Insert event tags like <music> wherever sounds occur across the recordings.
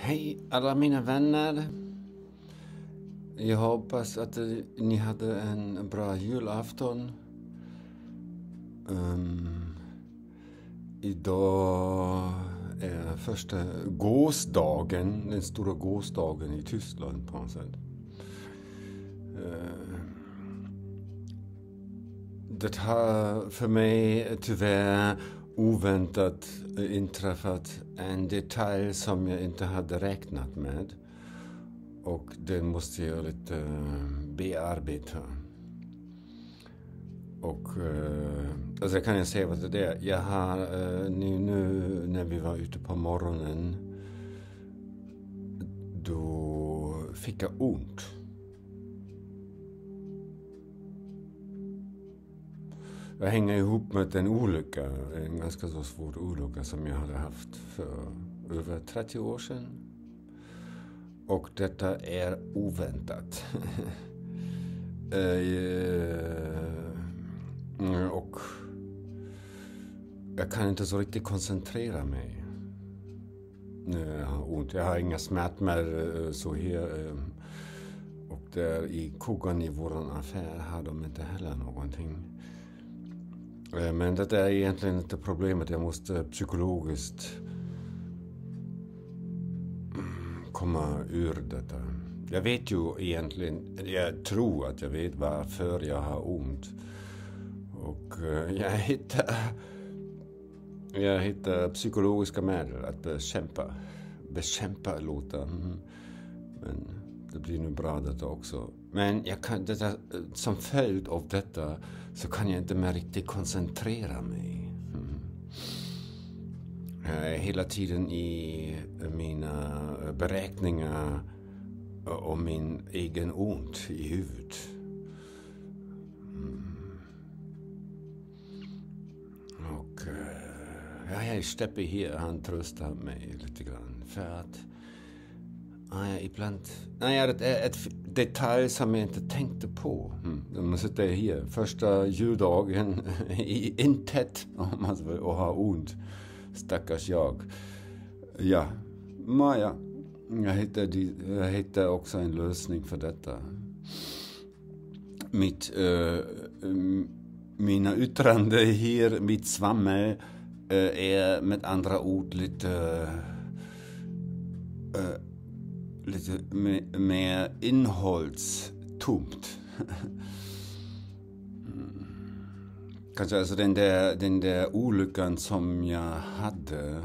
Hej alla mina vänner. Jag hoppas att ni hade en bra julafton. Um, idag är första gåsdagen, den stora gåsdagen i Tyskland på något sätt. Uh, det har för mig tyvärr oväntat eh, inträffat en detalj som jag inte hade räknat med. Och den måste jag lite eh, bearbeta. Och eh, alltså kan jag säga vad det är. Jag har nu, nu när vi var ute på morgonen då fick jag ont. Det hänger ihop med en olycka, en ganska så svår olycka som jag hade haft för över 30 år sedan. Och detta är oväntat. <laughs> Eh, eh, och jag kan inte så riktigt koncentrera mig jag har ont. Jag har inga smärtmärr eh, så här. Och där i kogan i våran affär har de inte heller någonting. Eh, men det är egentligen inte problemet. Jag måste psykologiskt mm, komma ur detta. Jag vet ju egentligen, jag tror att jag vet varför jag har ont. Och eh, jag hittar, jag hittar psykologiska medel att bekämpa. Bekämpa låter, mm. men det blir nog bra detta också. Men jag kan, detta, som följd av detta så kan jag inte mer riktigt koncentrera mig. Mm. Jag är hela tiden i mina beräkningar om min egen ont i huvudet. Mm. Och eh, ja, jag Steppi här, han tröstar mig lite grann. För att Nej, ibland... Nej, ett, ett detalj som jag inte tänkte på. Mm. Man sitter här, första juldagen <laughs> i intet om man vill, och har ont. Stackars jag. Ja, Maja. Jag hittade, jag hittade också en lösning för detta. Mitt, äh, mina yttrande här, mitt svammel, äh, är med andra ord lite... Äh, lite mer innehållstomt. Mm. Kanske alltså den där, den där olyckan som jag hade.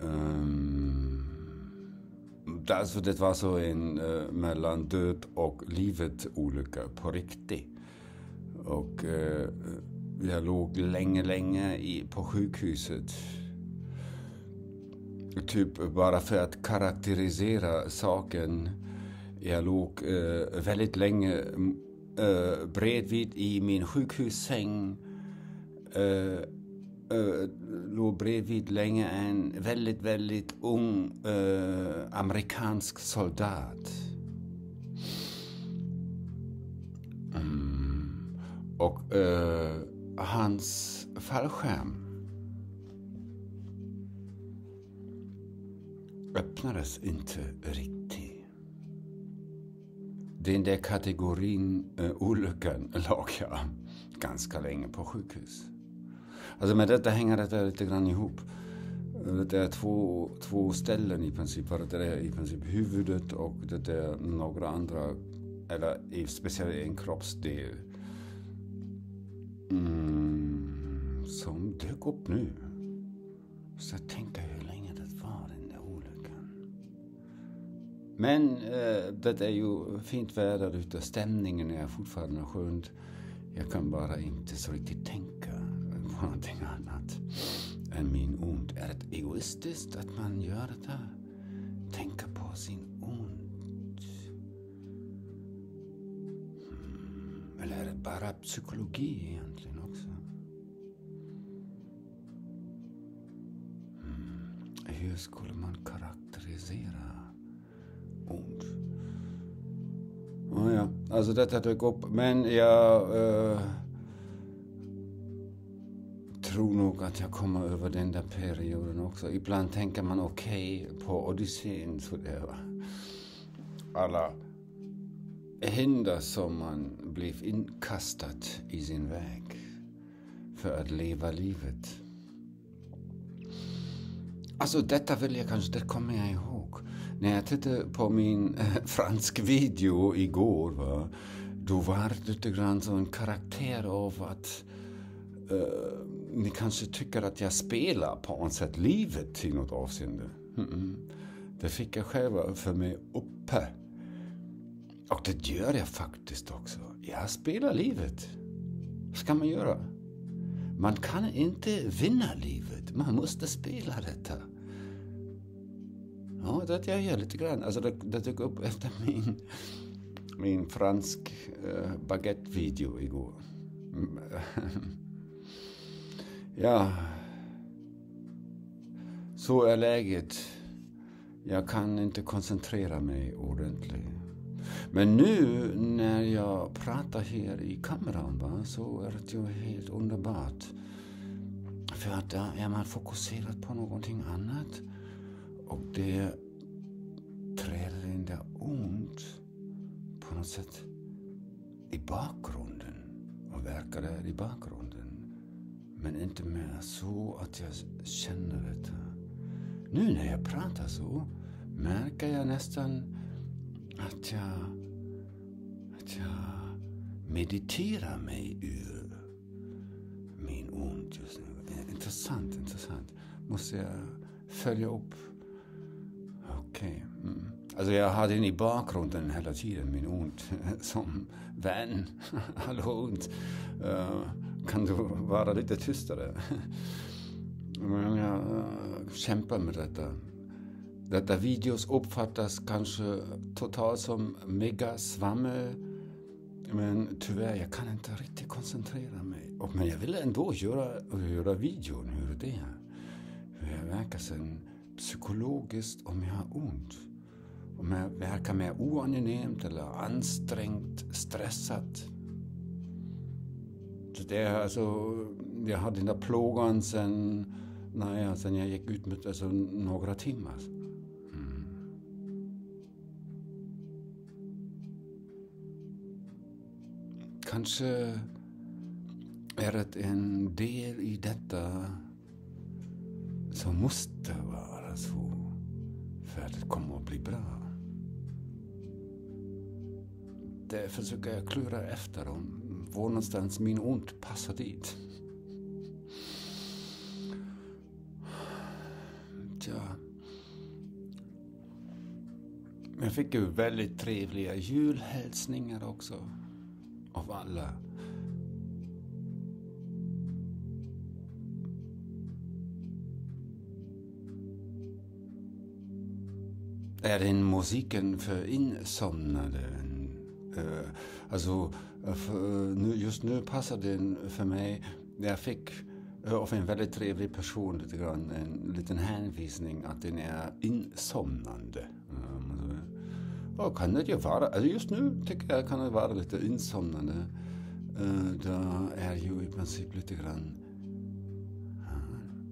Um, alltså det var så en uh, mellan död och livet olycka på riktigt. Och uh, jag låg länge, länge i, på sjukhuset typ bara för att karaktärisera saken. Jag låg eh, väldigt länge mm, eh, bredvid i min sjukhussäng. Eh, eh, låg bredvid länge en väldigt, väldigt ung eh, amerikansk soldat. Mm. Och eh, hans fallskärm öppnades inte riktigt. Den där kategorin uh, olyckan <laughs> låg jag ganska länge på sjukhus. Alltså med detta hänger detta lite grann ihop. Eh, det är två, två ställen i princip. Det är i princip huvudet och det är några andra, eller speciellt en kroppsdel. Mm, som dök upp nu. Så jag tänkte men eh, det är ju fint väder ute. och Stämningen är fortfarande skön. Jag kan bara inte så riktigt tänka på någonting annat än min ont. Är det egoistiskt att man gör det? Tänka på sin ont? Hmm. Eller är det bara psykologi egentligen också? Hmm. Hur skulle man karaktärisera ont. Naja, also alltså detta dök upp. Men jag äh, tror nog att jag kommer över den där perioden också. Ibland tänker man okej okay, på Odysseen sådär. Alla hinder som man blev inkastad i sin väg för att leva livet. Alltså detta vill jag kanske, det kommer jag ihåg. När jag tittade på min äh, fransk video igår, va, då var det lite grann så en karaktär av att äh, ni kanske tycker att jag spelar på något sätt livet i något avseende. Mm -mm. Det fick jag själv för mig uppe. Och det gör jag faktiskt också. Jag spelar livet. Vad ska man göra? Man kan inte vinna livet. Man måste spela detta. Ja, det jag gör lite grann. Alltså det, det dök upp efter min, min fransk äh, baguette-video igår. Mm. ja, så är läget. Jag kan inte koncentrera mig ordentligt. Men nu när jag pratar här i kameran va, så är det ju helt underbart. För att där är man fokuserad på någonting annat. Och det träder in där ont på något sätt i bakgrunden och verkar där i bakgrunden. Men inte mer så att jag känner det. Nu när jag pratar så märker jag nästan att jag, att jag mediterar mig ur min ont just nu. Intressant, intressant. Måste jag följa upp? Okej. Okay. Mm. Alltså jag har den i bakgrunden hela tiden, min ont, <laughs> som vän. <laughs> Hallå ont. Uh, kan du vara lite tystare? <laughs> Men jag uh, kämpar med detta. Detta videos uppfattas kanske totalt som mega svammel. Men tyvärr, jag kan inte riktigt koncentrera mig. Men jag vill ändå göra, göra videon. Hur är det? Hur jag verkar sen psykologiskt om jag har ont. Om jag verkar mer oangenämt eller ansträngt, stressat. Så det är alltså, jag har den där plågan sen, naja, alltså sen jag gick ut med alltså, några timmar. Mm. Kanske är det en del i detta som måste vara så för att det kommer att bli bra. Det försöker jag klura efter om var någonstans min ont passar dit. Tja. Jag fick ju väldigt trevliga julhälsningar också av alla. Den musiken för insomnade? Äh, alltså, eh, för, eh, just nu passar den för mig. Jag fick av en väldigt trevlig person lite grann en liten hänvisning att den är insomnande. Alltså, ja, kan det ju vara. Alltså just nu tycker jag kan det vara lite insomnande. Uh, det är ju i princip lite grann...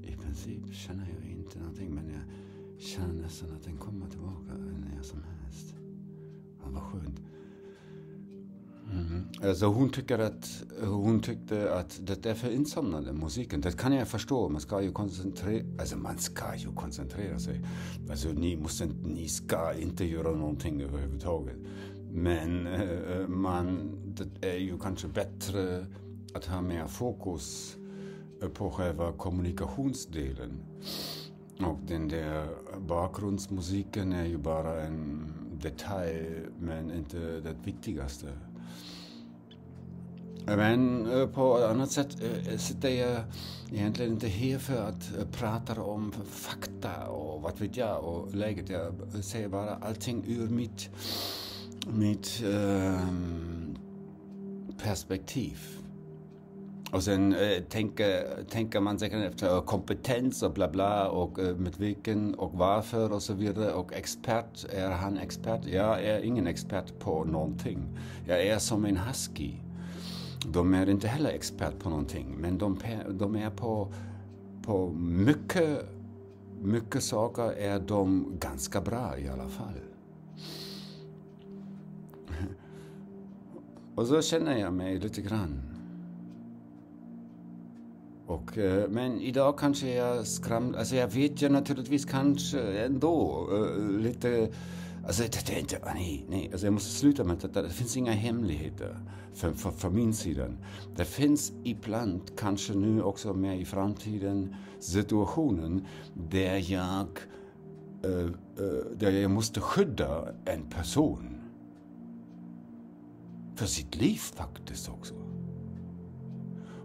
I princip känner jag inte någonting men jag känner nästan att den kommer tillbaka skönt. Mm. Alltså hon, tycker att, hon tyckte att det är för insamlande, musiken. Det kan jag förstå. Man ska ju koncentrera, alltså man ska ju koncentrera sig. Alltså ni, måste, ni ska inte göra någonting överhuvudtaget. Men eh, man, det är ju kanske bättre att ha mer fokus på själva kommunikationsdelen. Och den där bakgrundsmusiken är ju bara en detalj, men inte det viktigaste. Men eh, på ett annat sätt eh, eh, sitter jag egentligen inte här för att prata om fakta och vad vet jag och läget. Jag säger bara allting ur mitt, mitt ähm, perspektiv. Och sen äh, tänker, tänker man säkert efter eh, kompetens och bla bla och äh, med vilken och varför och så vidare. Och expert, är han expert? Jag är ingen expert på någonting. Jag är som en husky. De är inte heller expert på någonting, men de, de är på, på mycket, mycket saker är de ganska bra i alla fall. <laughs> Och så känner jag mig lite grann. Och, eh, men idag kanske jag skramlar, alltså jag vet ju naturligtvis kanske ändå eh, lite, alltså det är inte, nej, nej, alltså jag måste sluta med detta, det finns inga hemligheter för, för, för min sida. Det finns ibland, kanske nu också mer i framtiden, situationen där jag, äh, där jag måste skydda en person för sitt liv faktiskt också.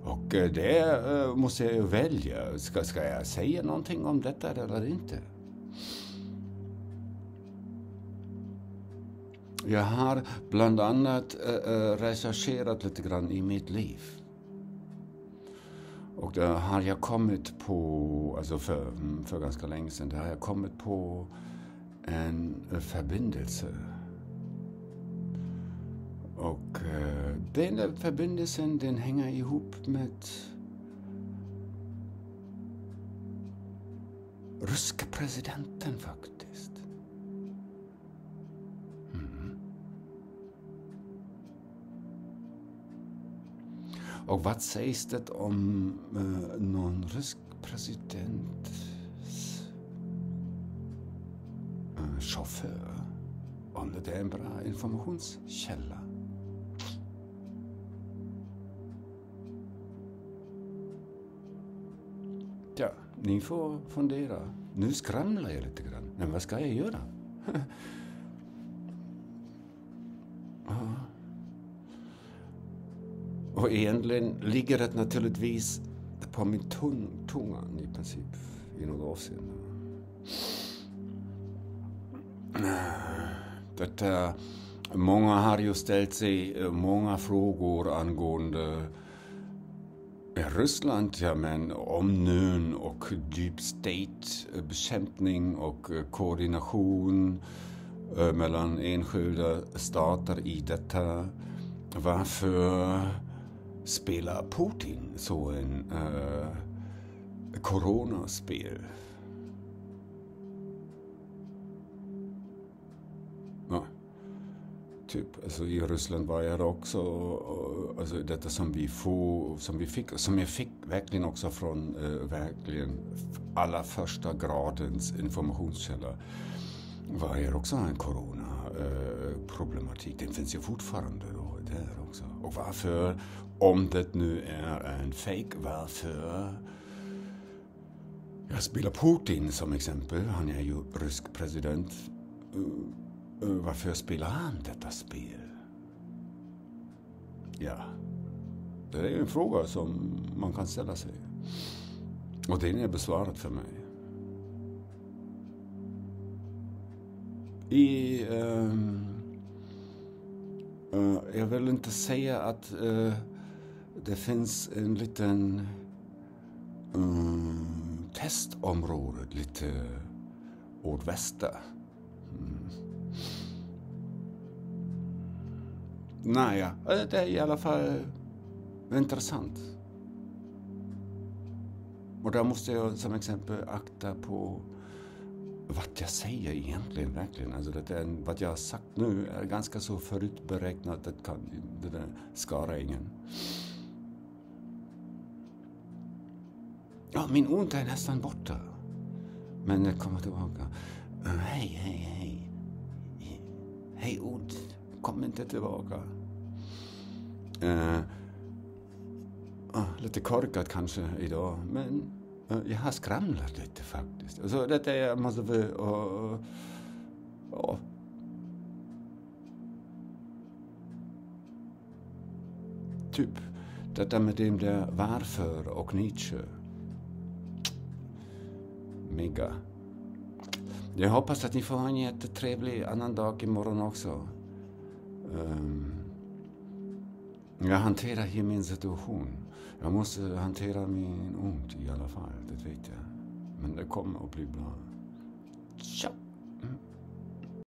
Och eh, det eh, måste jag ju välja. Ska, ska jag säga någonting om detta eller inte? Jag har bland annat äh, rechercherat lite grann i mitt liv. Och då har jag kommit på, alltså för, mm, för ganska länge sedan, det har jag kommit på en förbindelse den förbindelsen den hänger ihop med ryska presidenten faktiskt. Mm. Och vad sägs det om äh, någon rysk presidents äh, eh, chaufför? Om det är en bra informationskälla. Ja, ni får fundera. Nu skramlar jag lite grann. Men vad ska jag göra? <laughs> Och egentligen ligger det naturligtvis på min tung, tunga i princip i något avseende. <clears throat> Detta, många har ju ställt sig eh, många frågor angående Ryssland, ja men omnön och deep state-bekämpning eh, och eh, koordination eh, mellan enskilda stater i detta. Varför spelar Putin så en uh, coronaspel? Typ. Alltså, I Ryssland var jag också, alltså, detta som vi, får, som vi fick, som jag fick verkligen också från uh, verkligen allra första gradens informationskälla var det också en coronaproblematik. Eh, Den finns ju fortfarande då, där också. Och varför, om det nu är en fake, varför jag spelar Putin som exempel, han är ju rysk president. Eh, varför spelar han detta spel? Ja, det är en fråga som man kan ställa sig. Och den är besvarad för mig. I... Um, uh, jag vill inte säga att uh, det finns en liten um, testområde lite åt väster. Mm. Nej, det är i alla fall intressant. Och där måste jag som exempel akta på vad jag säger egentligen, verkligen. Alltså det är, vad jag har sagt nu är ganska så förutberäknat. Det, kan, det där skara ingen. Ja, min ont är nästan borta. Men det kommer tillbaka. Hej, hej, hej. Hej, ont. Kom inte tillbaka. Uh, uh, lite korkat kanske idag, men uh, jag har skramlat lite faktiskt. Alltså, detta är... måste vi... Uh, uh, typ detta med dem där varför och Nietzsche. Mega. Jag hoppas att ni får ha en jättetrevlig annan dag imorgon också. Um, jag hanterar här min situation. Jag måste hantera min ont i alla fall, det vet jag. Men det kommer att bli bra. Tja!